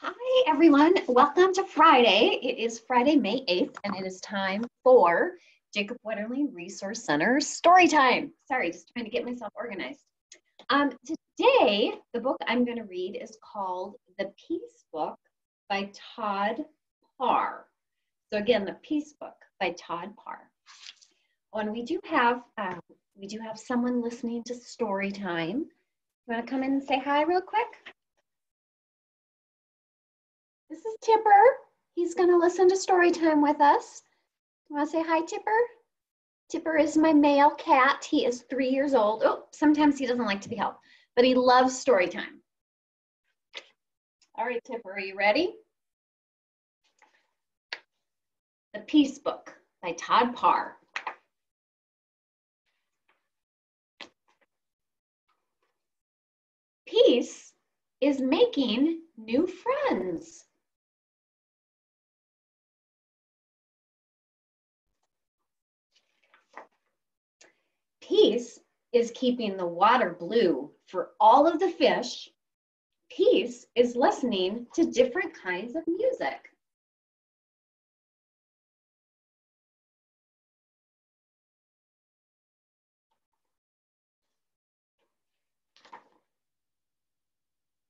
Hi, everyone. Welcome to Friday. It is Friday, May 8th, and it is time for Jacob Wetterling Resource Center story time. Sorry, just trying to get myself organized. Um, today, the book I'm going to read is called The Peace Book by Todd Parr. So again, The Peace Book by Todd Parr. Oh, and we do have um, we do have someone listening to story time. You want to come in and say hi real quick? This is Tipper. He's going to listen to story time with us. You want to say hi, Tipper? Tipper is my male cat. He is three years old. Oh, sometimes he doesn't like to be held, but he loves story time. All right, Tipper, are you ready? The Peace Book by Todd Parr. Peace is making new friends. Peace is keeping the water blue for all of the fish. Peace is listening to different kinds of music.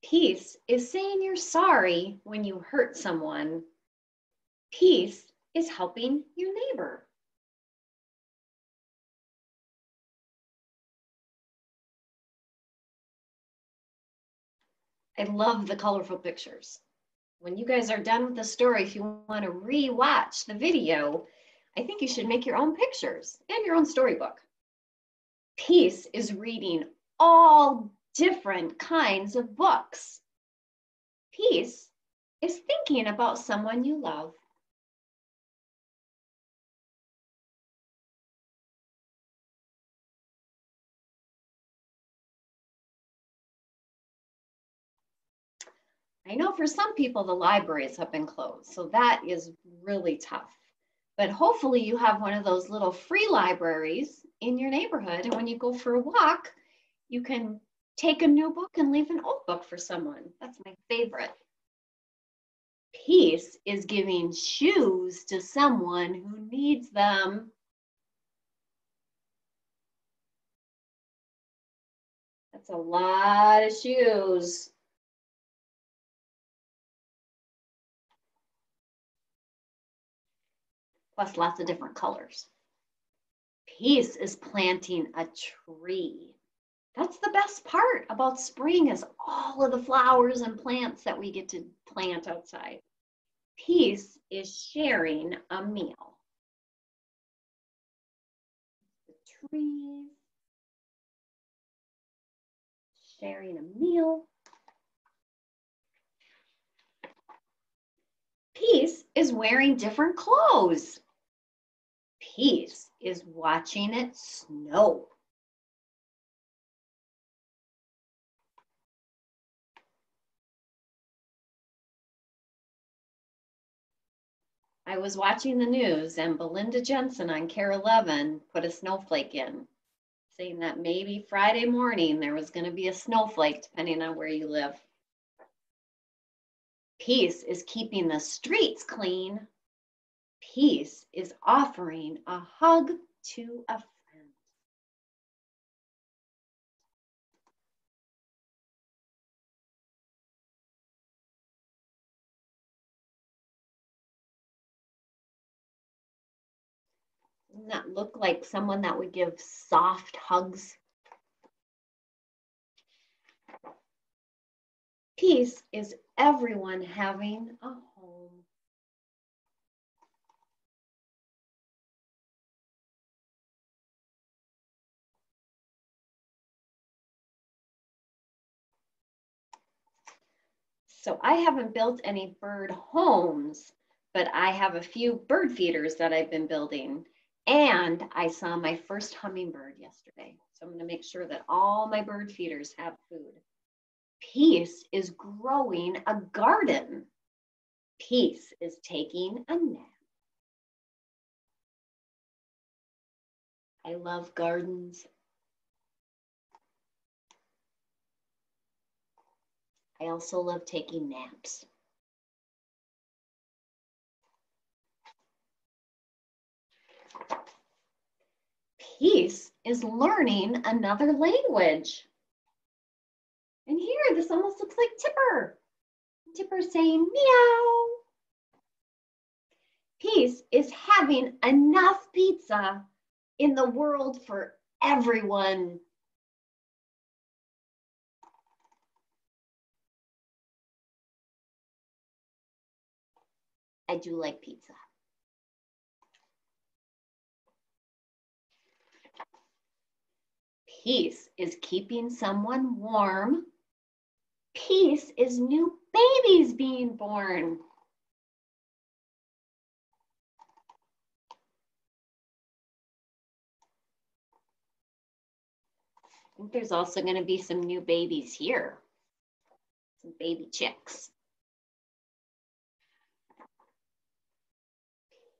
Peace is saying you're sorry when you hurt someone. Peace is helping your neighbor. I love the colorful pictures. When you guys are done with the story, if you want to re-watch the video, I think you should make your own pictures and your own storybook. Peace is reading all different kinds of books. Peace is thinking about someone you love. I know for some people the libraries have been closed, so that is really tough. But hopefully you have one of those little free libraries in your neighborhood. And when you go for a walk, you can take a new book and leave an old book for someone. That's my favorite. Peace is giving shoes to someone who needs them. That's a lot of shoes. Plus lots of different colors. Peace is planting a tree. That's the best part about spring is all of the flowers and plants that we get to plant outside. Peace is sharing a meal. The trees, sharing a meal. Peace is wearing different clothes. Peace is watching it snow. I was watching the news and Belinda Jensen on KARE 11 put a snowflake in, saying that maybe Friday morning there was going to be a snowflake depending on where you live. Peace is keeping the streets clean Peace is offering a hug to a friend. Doesn't that look like someone that would give soft hugs? Peace is everyone having a So I haven't built any bird homes, but I have a few bird feeders that I've been building. And I saw my first hummingbird yesterday. So I'm gonna make sure that all my bird feeders have food. Peace is growing a garden. Peace is taking a nap. I love gardens. I also love taking naps. Peace is learning another language. And here, this almost looks like Tipper. Tipper saying meow. Peace is having enough pizza in the world for everyone. I do like pizza. Peace is keeping someone warm. Peace is new babies being born. I think there's also going to be some new babies here, some baby chicks.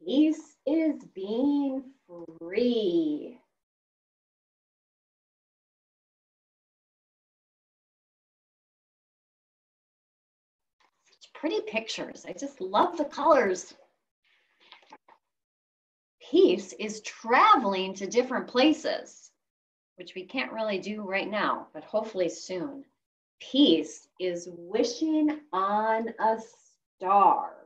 Peace is being free. Such pretty pictures. I just love the colors. Peace is traveling to different places, which we can't really do right now, but hopefully soon. Peace is wishing on a star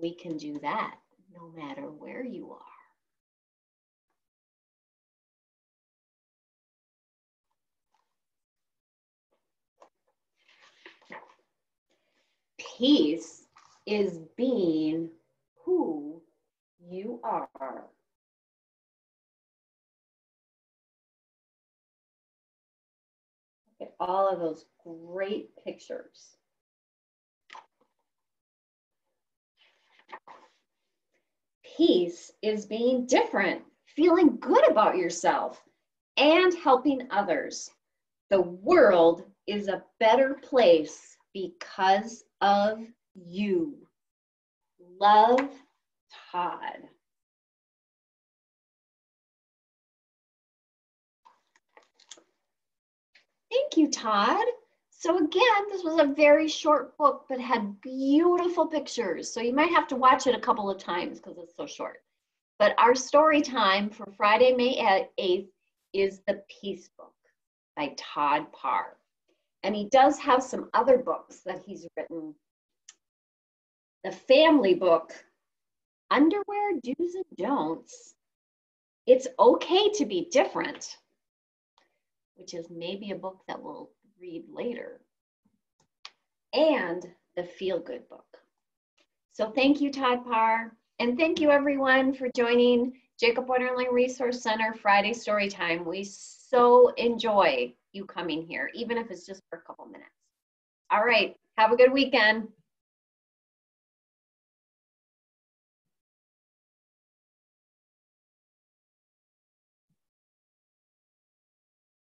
we can do that no matter where you are. Peace is being who you are. Look at all of those great pictures. Peace is being different, feeling good about yourself, and helping others. The world is a better place because of you. Love, Todd. Thank you, Todd. So again, this was a very short book, but had beautiful pictures. So you might have to watch it a couple of times because it's so short. But our story time for Friday, May 8th is The Peace Book by Todd Parr. And he does have some other books that he's written. The family book, Underwear Do's and Don'ts. It's okay to be different, which is maybe a book that will read later, and the feel good book. So thank you, Todd Parr. And thank you everyone for joining Jacob Wetterling Resource Center Friday Story Time. We so enjoy you coming here, even if it's just for a couple minutes. All right, have a good weekend.